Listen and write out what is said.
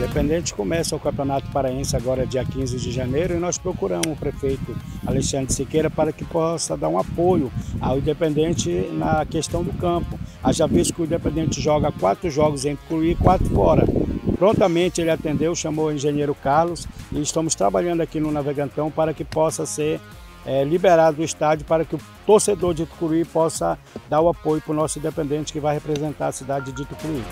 Independente começa o Campeonato Paraense agora dia 15 de janeiro e nós procuramos o prefeito Alexandre Siqueira para que possa dar um apoio ao Independente na questão do campo. Haja visto que o Independente joga quatro jogos em Curuí e quatro fora. Prontamente ele atendeu, chamou o engenheiro Carlos e estamos trabalhando aqui no Navegantão para que possa ser é, liberado o estádio para que o torcedor de Tucuruí possa dar o apoio para o nosso independente que vai representar a cidade de Tucuruí.